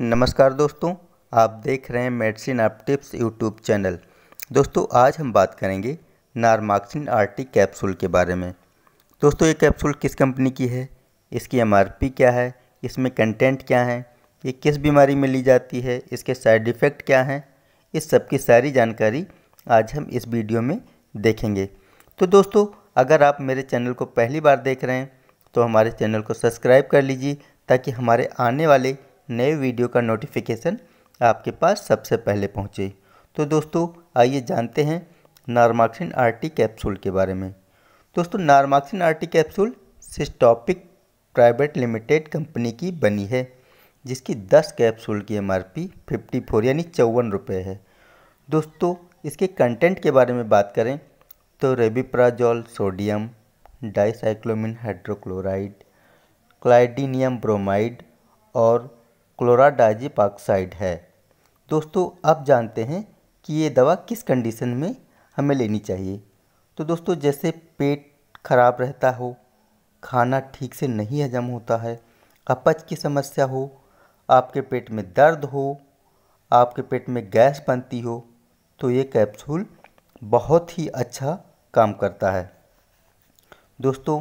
नमस्कार दोस्तों, आप देख रहे हैं मेडिसिन आप टिप्स यूट्यूब चैनल दोस्तों, आज हम बात करेंगे नारमाक्सिन आरटी कैप्सूल के बारे में। दोस्तों, ये कैप्सूल किस कंपनी की है? इसकी एमआरपी क्या है? इसमें कंटेंट क्या है? ये किस बीमारी में ली जाती है? इसके साइड इफ़ेक्ट क्या हैं? इस सब की सारी जानकारी आज हम इस वीडियो में देखेंगे। तो दोस्तों, अगर आप मेरे चैनल को पहली बार देख रहे हैं तो हमारे चैनल को सब्सक्राइब कर लीजिए, ताकि हमारे आने वाले नए वीडियो का नोटिफिकेशन आपके पास सबसे पहले पहुँचे। तो दोस्तों, आइए जानते हैं नारमाक्सिन आरटी कैप्सूल के बारे में। दोस्तों नारमाक्सिन RT capsule सिस्टॉपिक private limited company की बनी है, जिसकी 10 कैप्सूल की एमआरपी 54 यानी चौवन रुपये है। दोस्तों, इसके कंटेंट के बारे में बात करें तो rabeprazole sodium dicyclomine hydrochloride clidinium bromide और क्लोराडाइजिपाक्साइड है। दोस्तों अब जानते हैं कि ये दवा किस कंडीशन में हमें लेनी चाहिए। तो दोस्तों, जैसे पेट खराब रहता हो, खाना ठीक से नहीं हजम होता है, अपच की समस्या हो, आपके पेट में दर्द हो, आपके पेट में गैस बनती हो तो ये कैप्सूल बहुत ही अच्छा काम करता है। दोस्तों,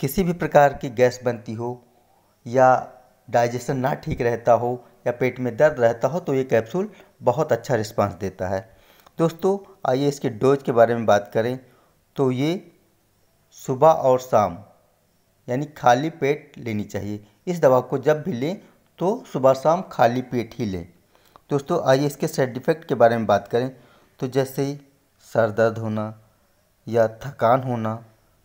किसी भी प्रकार की गैस बनती हो या डाइजेशन ना ठीक रहता हो या पेट में दर्द रहता हो तो ये कैप्सूल बहुत अच्छा रिस्पांस देता है। दोस्तों, आइए इसके डोज के बारे में बात करें। तो ये सुबह और शाम, यानी खाली पेट लेनी चाहिए। इस दवा को जब भी लें तो सुबह शाम खाली पेट ही लें। दोस्तों, आइए इसके साइड इफ़ेक्ट के बारे में बात करें। तो जैसे सर दर्द होना या थकान होना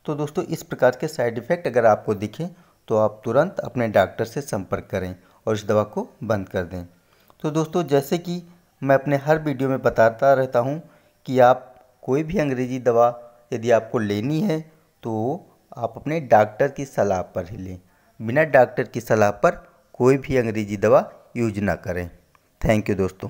तो दोस्तों, इस प्रकार के साइड इफ़ेक्ट अगर आपको दिखें तो आप तुरंत अपने डॉक्टर से संपर्क करें और इस दवा को बंद कर दें। तो दोस्तों, जैसे कि मैं अपने हर वीडियो में बताता रहता हूँ कि आप कोई भी अंग्रेज़ी दवा यदि आपको लेनी है तो आप अपने डॉक्टर की सलाह पर ही लें। बिना डॉक्टर की सलाह पर कोई भी अंग्रेज़ी दवा यूज़ ना करें। थैंक यू दोस्तों।